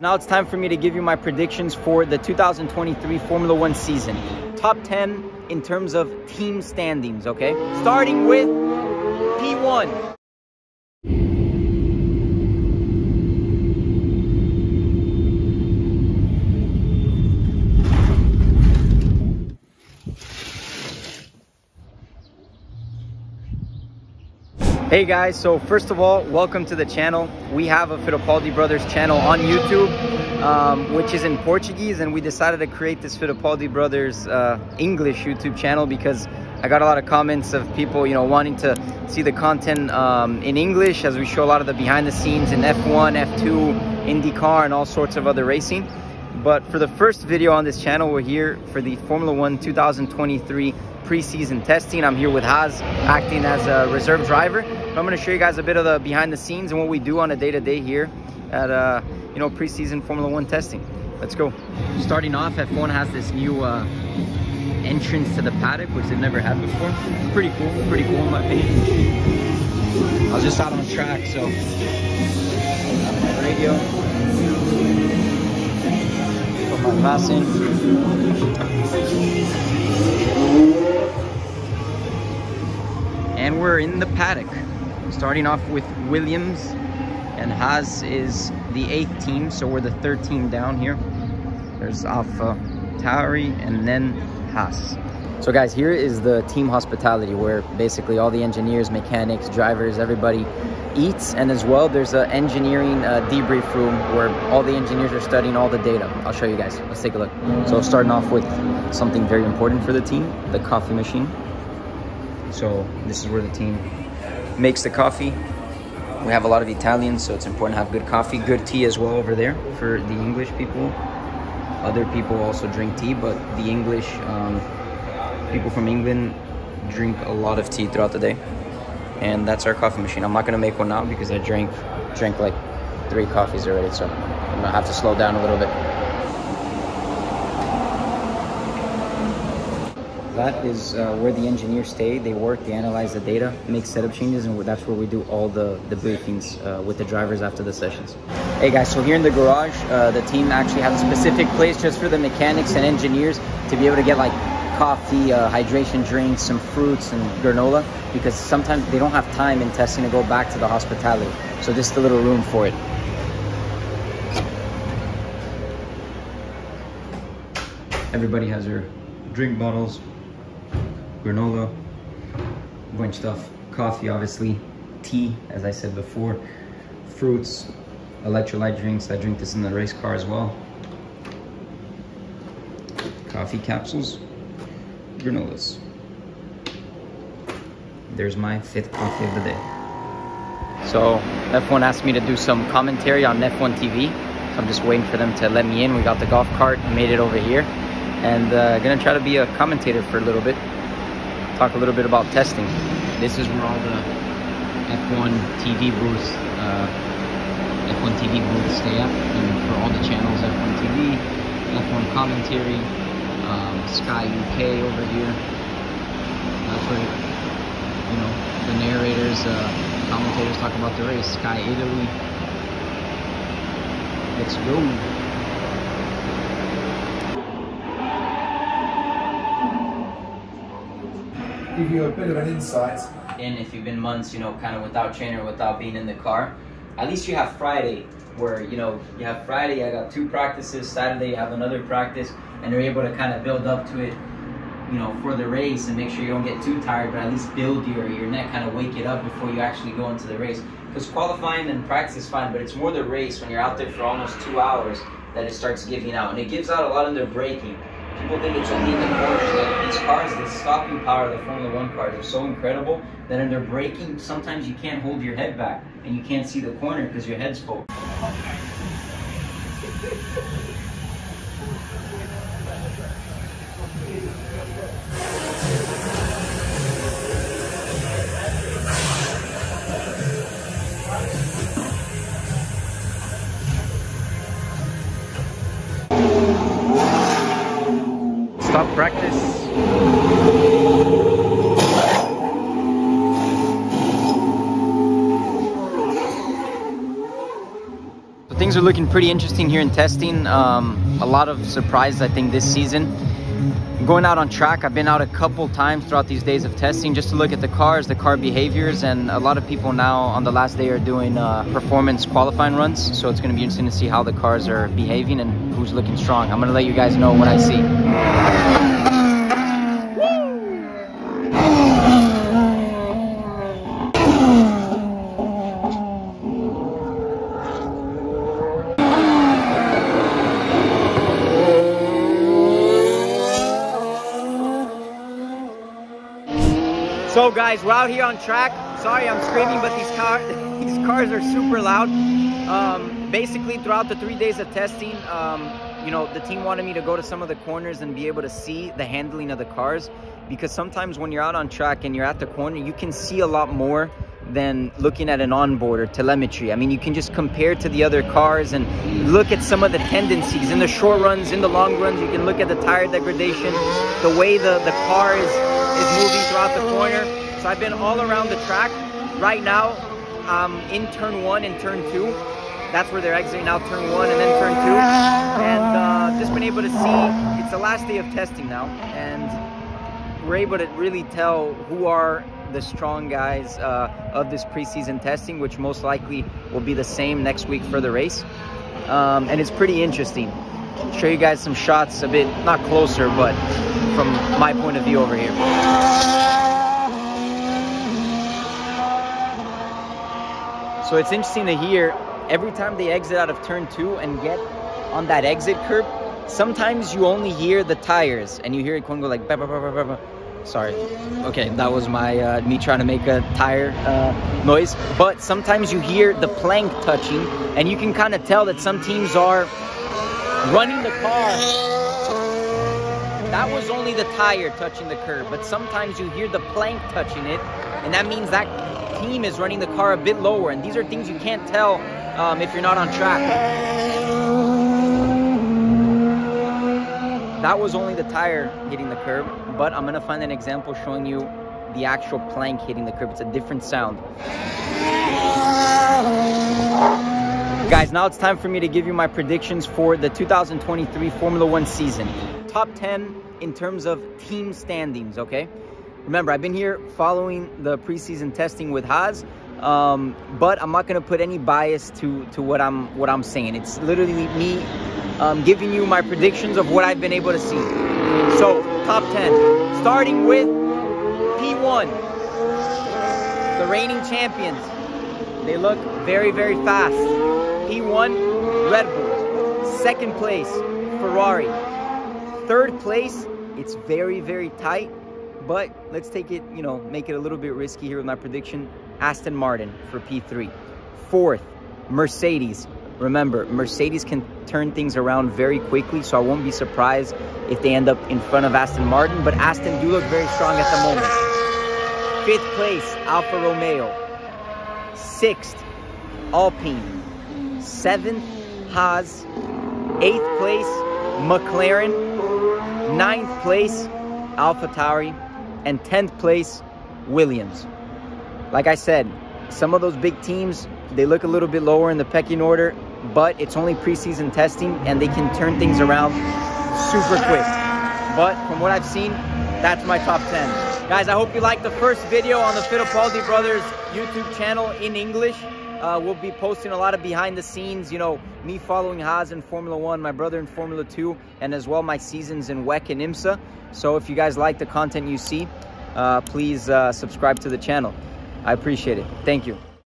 Now it's time for me to give you my predictions for the 2023 Formula One season. Top 10 in terms of team standings, okay? Starting with P1. Hey guys, so first of all, welcome to the channel. We have a Fittipaldi Brothers channel on YouTube, um, which is in Portuguese, and we decided to create this Fittipaldi Brothers uh, English YouTube channel because I got a lot of comments of people, you know, wanting to see the content um, in English as we show a lot of the behind the scenes in F1, F2, IndyCar, and all sorts of other racing. But for the first video on this channel, we're here for the Formula One 2023 preseason testing. I'm here with Haas acting as a reserve driver. I'm going to show you guys a bit of the behind the scenes and what we do on a day-to-day -day here at uh, you know preseason Formula One testing. Let's go. Starting off, F1 has this new uh, entrance to the paddock, which they've never had before. Pretty cool, pretty cool in my opinion. I was just out on the track, so radio. Put my glass in. And we're in the paddock. Starting off with Williams and Haas is the eighth team, so we're the third team down here. There's Alpha Tauri and then Haas. So guys, here is the team hospitality where basically all the engineers, mechanics, drivers, everybody eats. And as well, there's an engineering uh, debrief room where all the engineers are studying all the data. I'll show you guys. Let's take a look. So starting off with something very important for the team, the coffee machine. So this is where the team makes the coffee. We have a lot of Italians, so it's important to have good coffee, good tea as well over there for the English people. Other people also drink tea, but the English um, people from England drink a lot of tea throughout the day. And that's our coffee machine. I'm not gonna make one now because I drank drank like three coffees already, so I'm gonna have to slow down a little bit. That is uh, where the engineers stay. They work, they analyze the data, make setup changes, and that's where we do all the, the briefings uh, with the drivers after the sessions. Hey guys, so here in the garage, uh, the team actually has a specific place just for the mechanics and engineers to be able to get like coffee, uh, hydration drinks, some fruits, and granola because sometimes they don't have time in testing to go back to the hospitality. So is the little room for it. Everybody has their drink bottles, granola, bunch of stuff, coffee obviously, tea as I said before, fruits, electrolyte drinks. I drink this in the race car as well. Coffee capsules, granolas. There's my fifth coffee of the day. So F1 asked me to do some commentary on F1 TV. So I'm just waiting for them to let me in. We got the golf cart, made it over here. And uh, gonna try to be a commentator for a little bit. Talk a little bit about testing. This is where all the F1 TV booths, uh, F1 TV booths stay at. And for all the channels, F1 TV, F1 commentary, um, Sky UK over here. That's where, you know, the narrators, uh, commentators talk about the race. Sky Italy. Let's go. Give you a bit of an insight. And if you've been months, you know, kind of without training, or without being in the car, at least you have Friday where, you know, you have Friday, I got two practices, Saturday you have another practice, and you're able to kind of build up to it, you know, for the race and make sure you don't get too tired, but at least build your, your neck, kind of wake it up before you actually go into the race. Because qualifying and practice is fine, but it's more the race when you're out there for almost two hours that it starts giving out. And it gives out a lot in their braking. People think it's only in the corners, but these cars, the stopping power of the Formula One cars are so incredible that in their braking, sometimes you can't hold your head back and you can't see the corner because your head's full. Stop practice. things are looking pretty interesting here in testing. Um, a lot of surprises, I think, this season. Going out on track, I've been out a couple times throughout these days of testing just to look at the cars, the car behaviors, and a lot of people now on the last day are doing uh, performance qualifying runs. So it's going to be interesting to see how the cars are behaving and who's looking strong. I'm going to let you guys know what I see. So guys, we're out here on track. Sorry I'm screaming, but these, car these cars are super loud. Um, basically, throughout the three days of testing, um, you know, the team wanted me to go to some of the corners and be able to see the handling of the cars. Because sometimes when you're out on track and you're at the corner, you can see a lot more than looking at an onboard or telemetry. I mean, you can just compare to the other cars and look at some of the tendencies in the short runs, in the long runs. You can look at the tire degradation, the way the, the car is, is moving throughout the corner. So I've been all around the track. Right now, um, in turn one and turn two. That's where they're exiting now, turn one and then turn two. And uh, just been able to see, it's the last day of testing now. And we're able to really tell who are the strong guys uh, of this preseason testing, which most likely will be the same next week for the race. Um, and it's pretty interesting. I'll show you guys some shots a bit, not closer, but from my point of view over here. So it's interesting to hear every time they exit out of turn two and get on that exit curb, sometimes you only hear the tires and you hear it go like bah, bah, bah, sorry. Okay that was my uh, me trying to make a tire uh, noise. But sometimes you hear the plank touching and you can kind of tell that some teams are running the car. That was only the tire touching the curb but sometimes you hear the plank touching it and that means that team is running the car a bit lower and these are things you can't tell um, if you're not on track that was only the tire hitting the curb but I'm gonna find an example showing you the actual plank hitting the curb. It's a different sound. Guys, now it's time for me to give you my predictions for the 2023 Formula One season. Top 10 in terms of team standings, okay? Remember, I've been here following the preseason testing with Haas, um, but I'm not gonna put any bias to to what I'm what I'm saying. It's literally me um, giving you my predictions of what I've been able to see. So top 10. Starting with P1, the reigning champions. They look very, very fast. P1, Red Bull. Second place, Ferrari. Third place, it's very, very tight, but let's take it, you know, make it a little bit risky here with my prediction. Aston Martin for P3. Fourth, Mercedes. Remember, Mercedes can turn things around very quickly, so I won't be surprised if they end up in front of Aston Martin, but Aston do look very strong at the moment. Fifth place, Alfa Romeo. Sixth, Alpine. Seventh, Haas. Eighth place, McLaren. Ninth place, Tauri. And 10th place, Williams. Like I said, some of those big teams, they look a little bit lower in the pecking order, but it's only preseason testing and they can turn things around super quick. But from what I've seen, that's my top 10. Guys, I hope you liked the first video on the Fittipaldi Brothers YouTube channel in English. Uh, we'll be posting a lot of behind the scenes, you know, me following Haas in Formula One, my brother in Formula Two, and as well my seasons in WEC and IMSA. So if you guys like the content you see, uh, please uh, subscribe to the channel. I appreciate it. Thank you.